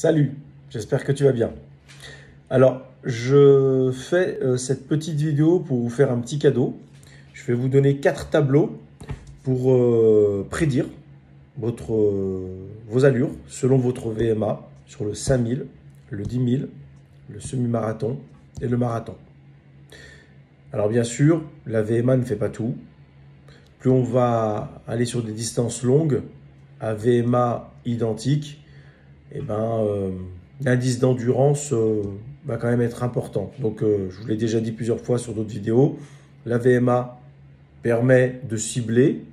Salut, j'espère que tu vas bien. Alors, je fais euh, cette petite vidéo pour vous faire un petit cadeau. Je vais vous donner quatre tableaux pour euh, prédire euh, vos allures selon votre VMA sur le 5000, le 10 000, le semi-marathon et le marathon. Alors bien sûr, la VMA ne fait pas tout. Plus on va aller sur des distances longues, à VMA identique, eh ben, euh, l'indice d'endurance euh, va quand même être important. Donc, euh, je vous l'ai déjà dit plusieurs fois sur d'autres vidéos, la VMA permet de cibler,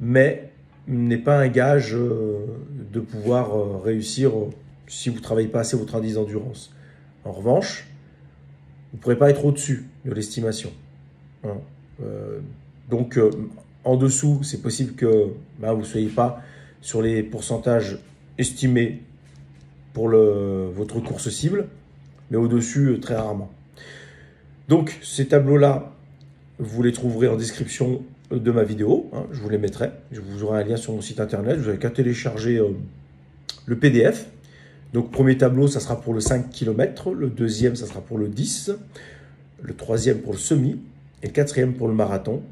mais n'est pas un gage de pouvoir réussir si vous ne travaillez pas assez votre indice d'endurance. En revanche, vous ne pourrez pas être au-dessus de l'estimation. Hein. donc, en dessous, c'est possible que bah, vous ne soyez pas sur les pourcentages estimés pour votre course cible, mais au-dessus, euh, très rarement. Donc, ces tableaux-là, vous les trouverez en description de ma vidéo. Hein, je vous les mettrai. Je vous aurai un lien sur mon site internet. Vous n'avez qu'à télécharger euh, le PDF. Donc, premier tableau, ça sera pour le 5 km. Le deuxième, ça sera pour le 10. Le troisième pour le semi. Et le quatrième pour le marathon.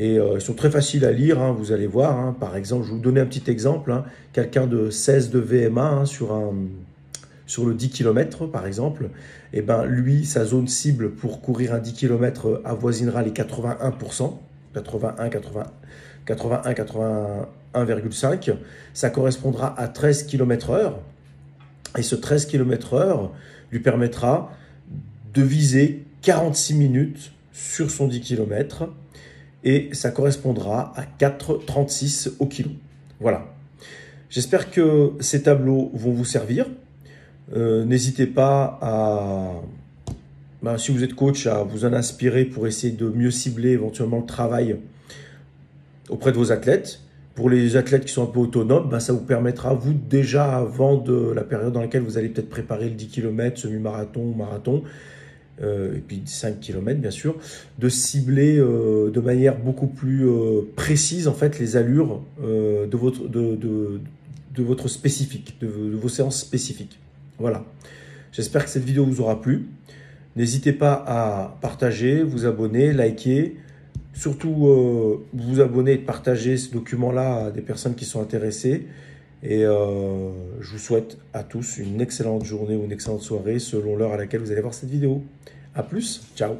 Et euh, ils sont très faciles à lire, hein, vous allez voir. Hein. Par exemple, je vais vous donner un petit exemple. Hein. Quelqu'un de 16 de VMA sur, le 10 km, par exemple, et eh ben, lui, sa zone cible pour courir un 10 km avoisinera les 81%. 81, 80, 81, 81,5. Ça correspondra à 13 km heure. Et ce 13 km heure lui permettra de viser 46 minutes sur son 10 km et ça correspondra à 4,36 au kilo. Voilà. J'espère que ces tableaux vont vous servir. Euh, n'hésitez pas à, ben, si vous êtes coach, à vous en inspirer pour essayer de mieux cibler éventuellement le travail auprès de vos athlètes. Pour les athlètes qui sont un peu autonomes, ben, ça vous permettra, vous, déjà avant de la période dans laquelle vous allez peut-être préparer le 10 km, semi-marathon, marathon, euh, et puis 5 km bien sûr, de cibler euh, de manière beaucoup plus euh, précise en fait les allures de, votre, de, de, spécifique, de, vos séances spécifiques. Voilà. J'espère que cette vidéo vous aura plu. N'hésitez pas à partager, vous abonner, liker, surtout vous abonner et partager ce document-là à des personnes qui sont intéressées. Et euh, je vous souhaite à tous une excellente journée ou une excellente soirée selon l'heure à laquelle vous allez voir cette vidéo. A plus, ciao